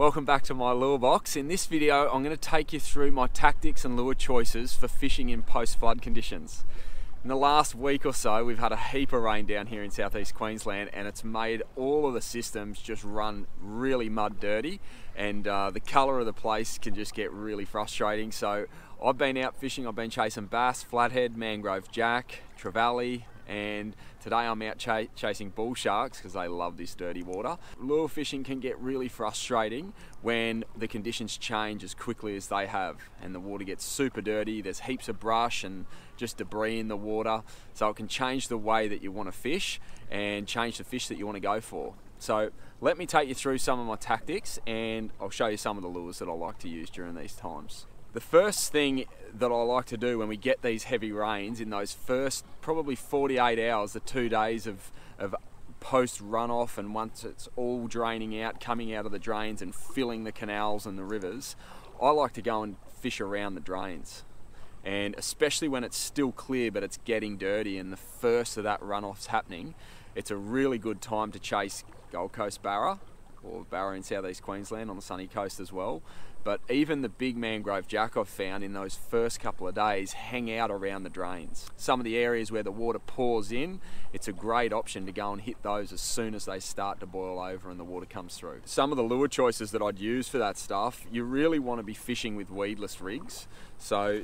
Welcome back to my lure box. In this video I'm going to take you through my tactics and lure choices for fishing in post-flood conditions. In the last week or so we've had a heap of rain down here in southeast Queensland and it's made all of the systems just run really mud dirty and uh, the colour of the place can just get really frustrating so I've been out fishing, I've been chasing bass, flathead, mangrove jack, trevally, and today I'm out ch chasing bull sharks because they love this dirty water. Lure fishing can get really frustrating when the conditions change as quickly as they have and the water gets super dirty, there's heaps of brush and just debris in the water so it can change the way that you want to fish and change the fish that you want to go for. So let me take you through some of my tactics and I'll show you some of the lures that I like to use during these times. The first thing that I like to do when we get these heavy rains in those first probably 48 hours, the two days of, of post runoff and once it's all draining out, coming out of the drains and filling the canals and the rivers, I like to go and fish around the drains. And especially when it's still clear but it's getting dirty and the first of that runoff's happening, it's a really good time to chase Gold Coast Barra or Barra in southeast Queensland on the sunny coast as well. But even the big mangrove jack I've found in those first couple of days hang out around the drains. Some of the areas where the water pours in, it's a great option to go and hit those as soon as they start to boil over and the water comes through. Some of the lure choices that I'd use for that stuff, you really want to be fishing with weedless rigs. So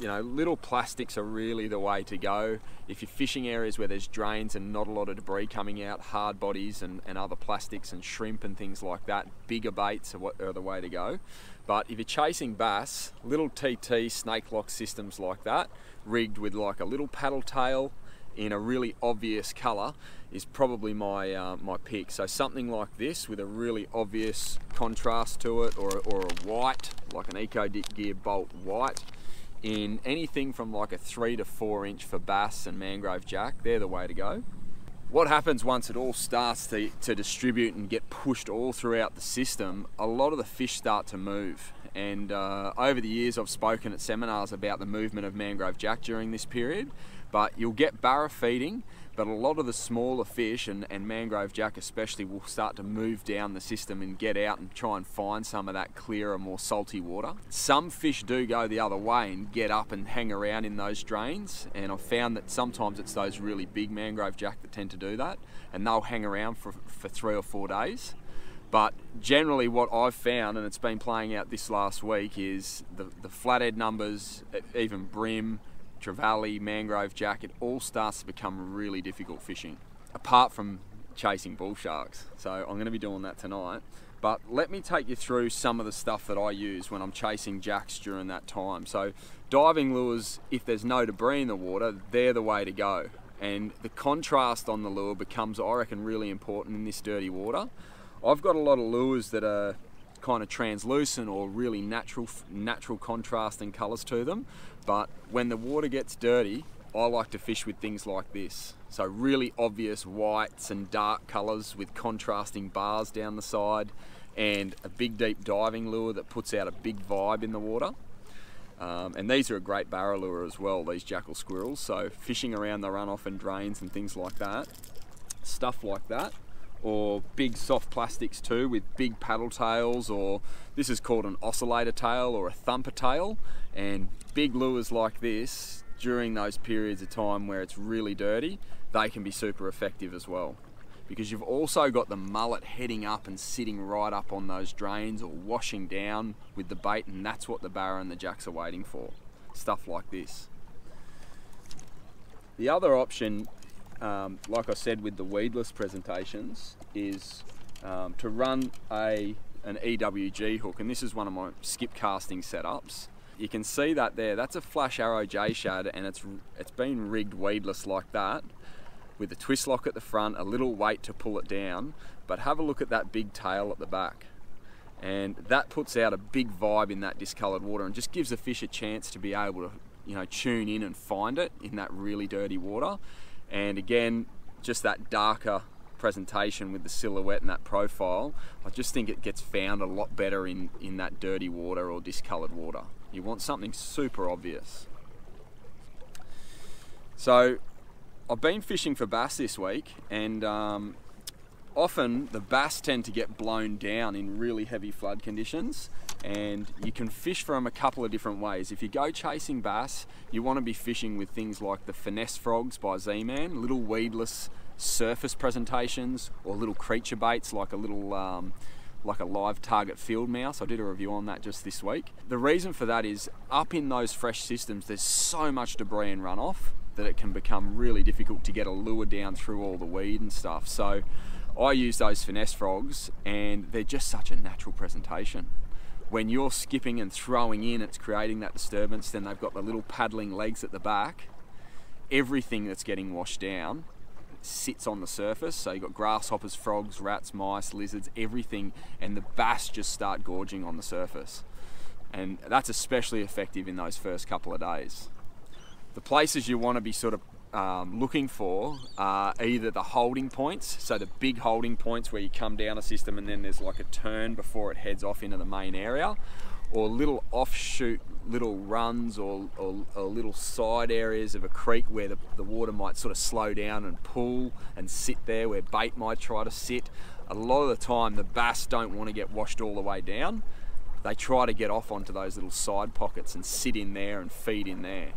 you know, little plastics are really the way to go. If you're fishing areas where there's drains and not a lot of debris coming out, hard bodies and, and other plastics and shrimp and things like that, bigger baits are, what, are the way to go. But if you're chasing bass, little TT snake lock systems like that, rigged with like a little paddle tail in a really obvious colour, is probably my uh, my pick. So something like this with a really obvious contrast to it, or, or a white, like an Eco Gear Bolt white, in anything from like a three to four inch for bass and mangrove jack, they're the way to go. What happens once it all starts to, to distribute and get pushed all throughout the system, a lot of the fish start to move. And uh, over the years, I've spoken at seminars about the movement of mangrove jack during this period, but you'll get barra feeding but a lot of the smaller fish and, and mangrove jack especially will start to move down the system and get out and try and find some of that clearer more salty water. Some fish do go the other way and get up and hang around in those drains and I've found that sometimes it's those really big mangrove jack that tend to do that and they'll hang around for, for three or four days but generally what I've found and it's been playing out this last week is the, the flathead numbers even bream, trevally, mangrove jack, it all starts to become really difficult fishing, apart from chasing bull sharks. So I'm going to be doing that tonight. But let me take you through some of the stuff that I use when I'm chasing jacks during that time. So diving lures, if there's no debris in the water, they're the way to go. And the contrast on the lure becomes, I reckon, really important in this dirty water. I've got a lot of lures that are kind of translucent or really natural natural contrast and colours to them. But when the water gets dirty, I like to fish with things like this. So really obvious whites and dark colours with contrasting bars down the side and a big deep diving lure that puts out a big vibe in the water. Um, and these are a great barra lure as well, these Jackall Squirrels. So fishing around the runoff and drains and things like that, stuff like that or big soft plastics too with big paddle tails or this is called an oscillator tail or a thumper tail. And big lures like this during those periods of time where it's really dirty they can be super effective as well. Because you've also got the mullet heading up and sitting right up on those drains or washing down with the bait and that's what the barra and the jacks are waiting for. Stuff like this. The other option um, like I said with the weedless presentations, is um, to run a an EWG hook, and this is one of my skip casting setups. You can see that there, that's a flash arrow J shad and it's, it's been rigged weedless like that with a twist lock at the front, a little weight to pull it down, but have a look at that big tail at the back. And that puts out a big vibe in that discoloured water and just gives the fish a chance to be able to, you know, tune in and find it in that really dirty water. And again, just that darker presentation with the silhouette and that profile, I just think it gets found a lot better in, in that dirty water or discoloured water. You want something super obvious. So I've been fishing for bass this week and um, often the bass tend to get blown down in really heavy flood conditions and you can fish from a couple of different ways. If you go chasing bass, you want to be fishing with things like the finesse frogs by Z-Man, little weedless surface presentations or little creature baits like a little um, like a live target field mouse. I did a review on that just this week. The reason for that is up in those fresh systems, there's so much debris and runoff that it can become really difficult to get a lure down through all the weed and stuff. So I use those finesse frogs and they're just such a natural presentation. When you're skipping and throwing in, it's creating that disturbance. Then they've got the little paddling legs at the back. Everything that's getting washed down sits on the surface. So you've got grasshoppers, frogs, rats, mice, lizards, everything, and the bass just start gorging on the surface. And that's especially effective in those first couple of days. The places you want to be sort of um, looking for are either the holding points, so the big holding points where you come down a system and then there's like a turn before it heads off into the main area, or little offshoot little runs or, or, or, little side areas of a creek where the, the water might sort of slow down and pull and sit there where bait might try to sit. A lot of the time the bass don't want to get washed all the way down. They try to get off onto those little side pockets and sit in there and feed in there.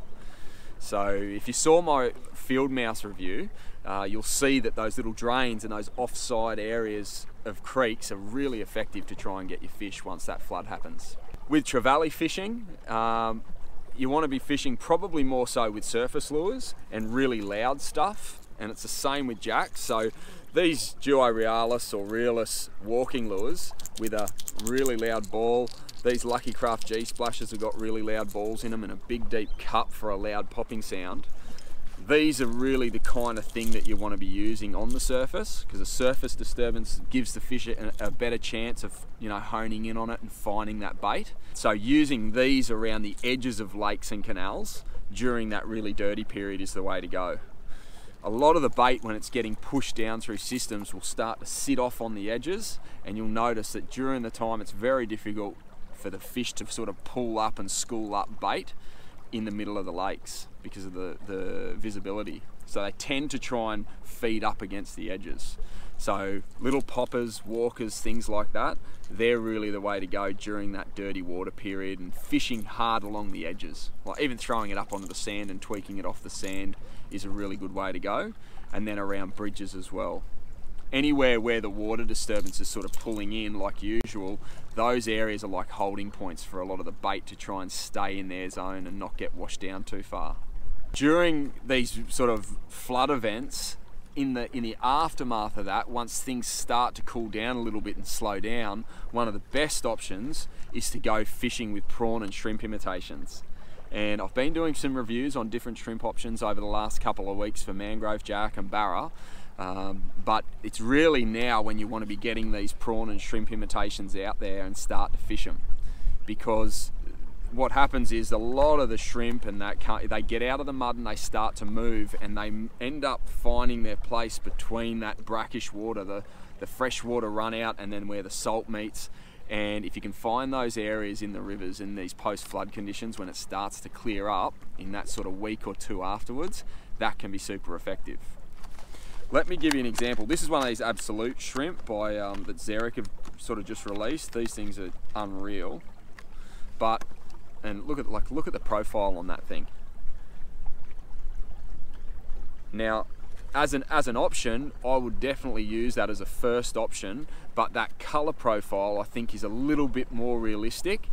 So if you saw my field mouse review, uh, you'll see that those little drains and those offside areas of creeks are really effective to try and get your fish once that flood happens. With trevally fishing, um, you want to be fishing probably more so with surface lures and really loud stuff. And it's the same with jacks. So these Duo Realis or Realis walking lures with a really loud ball these Lucky Craft G splashes have got really loud balls in them and a big deep cup for a loud popping sound. These are really the kind of thing that you want to be using on the surface because the surface disturbance gives the fish a, a better chance of you know honing in on it and finding that bait. So using these around the edges of lakes and canals during that really dirty period is the way to go a lot of the bait when it's getting pushed down through systems will start to sit off on the edges and you'll notice that during the time it's very difficult for the fish to sort of pull up and school up bait in the middle of the lakes because of the, the visibility. So they tend to try and feed up against the edges. So little poppers, walkers, things like that, they're really the way to go during that dirty water period and fishing hard along the edges. Like even throwing it up onto the sand and tweaking it off the sand is a really good way to go. And then around bridges as well anywhere where the water disturbance is sort of pulling in like usual, those areas are like holding points for a lot of the bait to try and stay in their zone and not get washed down too far. During these sort of flood events, in the in the aftermath of that, once things start to cool down a little bit and slow down, one of the best options is to go fishing with prawn and shrimp imitations. And I've been doing some reviews on different shrimp options over the last couple of weeks for mangrove jack and barra. Um, but it's really now when you want to be getting these prawn and shrimp imitations out there and start to fish them because what happens is a lot of the shrimp and that they get out of the mud and they start to move and they end up finding their place between that brackish water the the fresh water run out and then where the salt meets. And if you can find those areas in the rivers in these post flood conditions when it starts to clear up in that sort of week or two afterwards that can be super effective let me give you an example. This is one of these absolute shrimp by um, that Zerek have sort of just released. These things are unreal. But and look at like look at the profile on that thing. Now, as an as an option, I would definitely use that as a first option, but that color profile I think is a little bit more realistic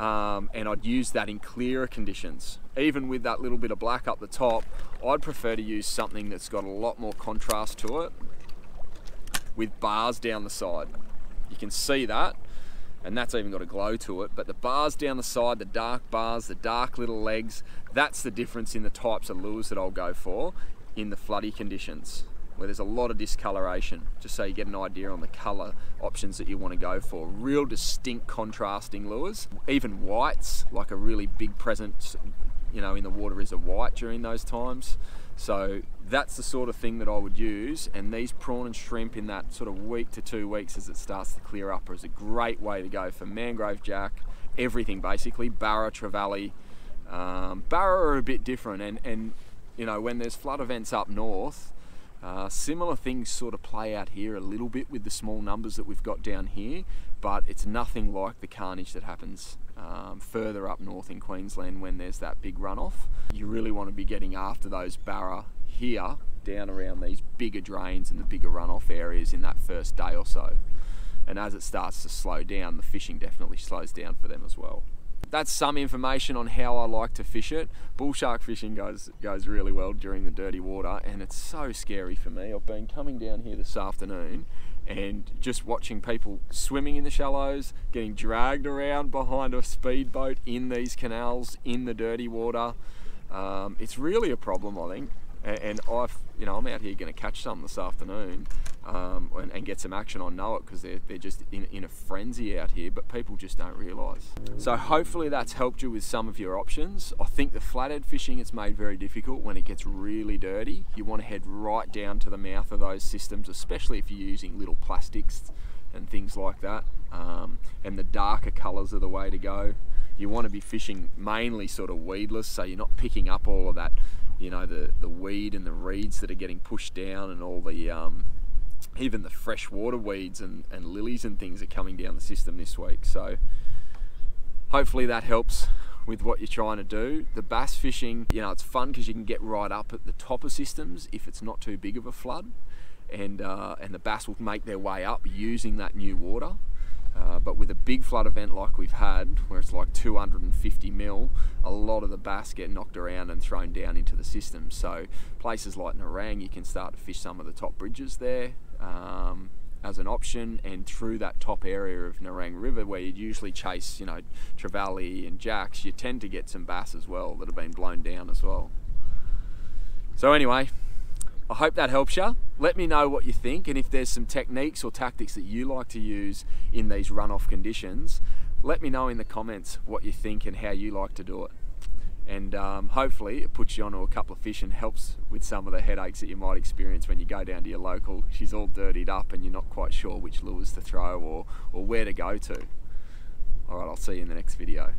um, and I'd use that in clearer conditions. Even with that little bit of black up the top, I'd prefer to use something that's got a lot more contrast to it with bars down the side. You can see that, and that's even got a glow to it, but the bars down the side, the dark bars, the dark little legs, that's the difference in the types of lures that I'll go for in the floody conditions where there's a lot of discoloration, just so you get an idea on the colour options that you want to go for. Real distinct contrasting lures, even whites, like a really big presence, you know, in the water is a white during those times. So that's the sort of thing that I would use, and these prawn and shrimp in that sort of week to two weeks as it starts to clear up is a great way to go for mangrove jack, everything basically, barra, trevally. Um, barra are a bit different, and, and you know, when there's flood events up north, Uh, similar things sort of play out here a little bit with the small numbers that we've got down here, but it's nothing like the carnage that happens um, further up north in Queensland when there's that big runoff. You really want to be getting after those barra here down around these bigger drains and the bigger runoff areas in that first day or so. And as it starts to slow down, the fishing definitely slows down for them as well. That's some information on how I like to fish it. Bull shark fishing goes goes really well during the dirty water and it's so scary for me. I've been coming down here this afternoon and just watching people swimming in the shallows, getting dragged around behind a speedboat in these canals in the dirty water. Um, it's really a problem, I think and I've, you know, I'm out here going to catch some this afternoon um, and, and, get some action. Know it because they're, they're just in, in, a frenzy out here, but people just don't realise. So hopefully that's helped you with some of your options. I think the flathead fishing it's made very difficult when it gets really dirty. You want to head right down to the mouth of those systems, especially if you're using little plastics and things like that. Um, and the darker colours are the way to go. You want to be fishing mainly sort of weedless, so you're not picking up all of that you know the the weed and the reeds that are getting pushed down and all the um, even the freshwater weeds and, and lilies and things are coming down the system this week. So hopefully that helps with what you're trying to do. The bass fishing you know it's fun because you can get right up at the top of systems if it's not too big of a flood. And uh, and the bass will make their way up using that new water. Uh, but with a big flood event like we've had, where it's like 250 mil, a lot of the bass get knocked around and thrown down into the system. So places like Nerang, you can start to fish some of the top bridges there um, as an option, and through that top area of Nerang River, where you'd usually chase, you know, trevally and jacks, you tend to get some bass as well that have been blown down as well. So anyway, I hope that helps you. Let me know what you think and if there's some techniques or tactics that you like to use in these runoff conditions, let me know in the comments what you think and how you like to do it. And um, hopefully it puts you onto a couple of fish and helps with some of the headaches that you might experience when you go down to your local. She's all dirtied up and you're not quite sure which lures to throw or, or where to go to. Alright, I'll see you in the next video.